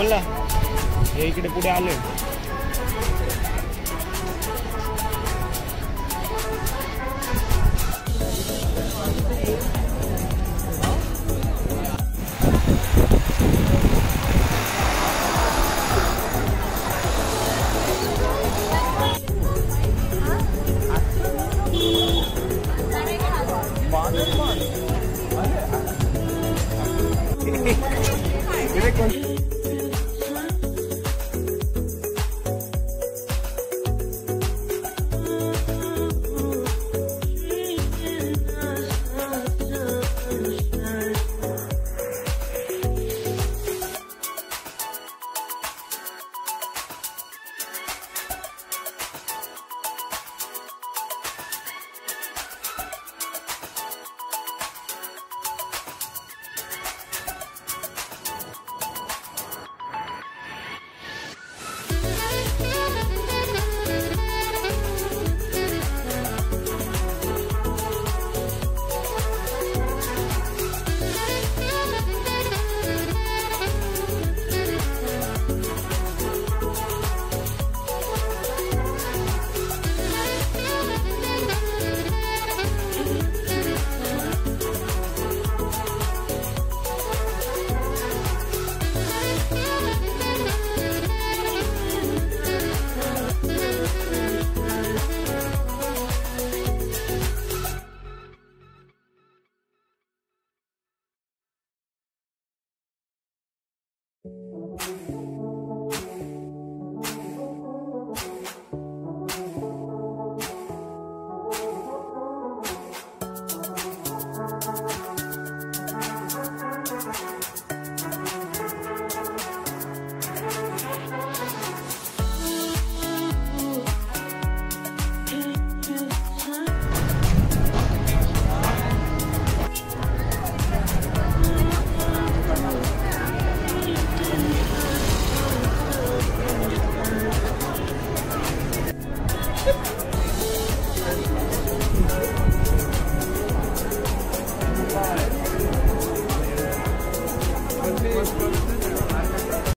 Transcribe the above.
चला हे इकडे पुढे आले Thank